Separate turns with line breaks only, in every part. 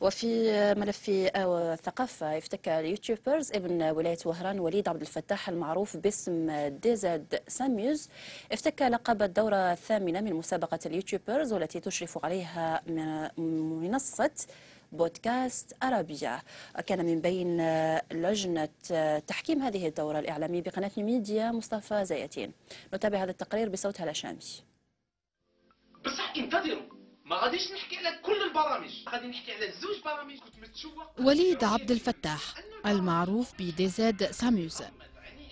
وفي ملف الثقافة افتك ال YouTuber ابن ولاية وهران وليد عبد الفتاح المعروف باسم DZ SAMUS. افتك لقب الدورة الثامنة من مسابقة ال YouTubers والتي تشرف عليها منصة بودكاست أرابيا. كان من بين لجنة تحكيم هذه الدورة الإعلامي بقناة نوميديا مصطفى زيتين. نتابع هذا التقرير بصوت هلا شامي
بصح انتظروا. ما غاديش نحكي على كل البرامج. غادي نحكي على زوج برامج كنت متشوق
وليد عبد الفتاح المعروف بديزاد ساموس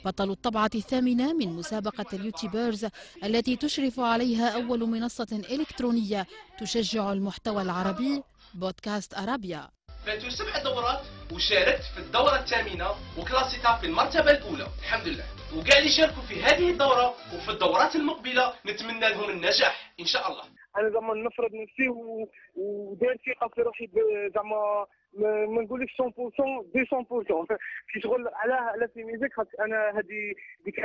بطل الطبعة الثامنة من مسابقة اليوتيوبرز التي تشرف عليها أول منصة إلكترونية تشجع المحتوى العربي بودكاست أرابيا.
فاتوا سبع دورات وشاركت في الدورة الثامنة وكلاسيتها في المرتبة الأولى. الحمد لله. وكاع اللي شاركوا في هذه الدورة وفي الدورات المقبلة نتمنى لهم النجاح. إن شاء الله.
أنا زعما نفرض نفسي وداير ثقه في روحي زعما ما نقولش 100% 200% كي شغل على على في musique أنا هذه ديك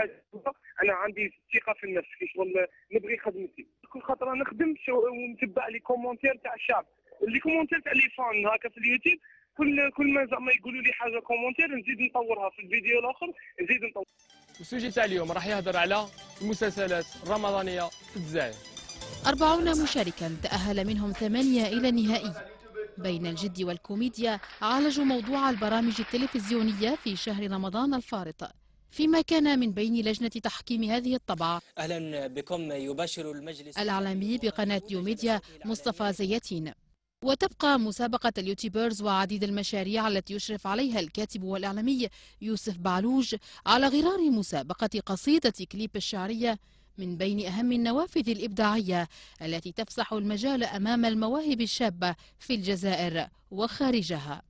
أنا عندي ثقة في النفس كي شغل نبغي خدمتي. كل خطره نخدم ونتبع les commentaires تاع الشعب. les commentaires تاع les fans هكا في اليوتيوب كل كل ما زعما يقولوا لي حاجة commentaire نزيد نطورها في الفيديو الآخر نزيد نطور.
السوجي تاع اليوم راح يهضر على المسلسلات الرمضانيه في الجزائر.
أربعون مشاركا تأهل منهم ثمانية إلى النهائي بين الجد والكوميديا عالجوا موضوع البرامج التلفزيونية في شهر رمضان الفارط. فيما كان من بين لجنة تحكيم هذه الطبعة.
أهلا بكم يباشر المجلس.
الإعلامي بقناة يوميديا مصطفى زيتين. وتبقى مسابقة اليوتيوبرز وعديد المشاريع التي يشرف عليها الكاتب والإعلامي يوسف بعلوج على غرار مسابقة قصيدة كليب الشعرية من بين أهم النوافذ الإبداعية التي تفسح المجال أمام المواهب الشابة في الجزائر وخارجها.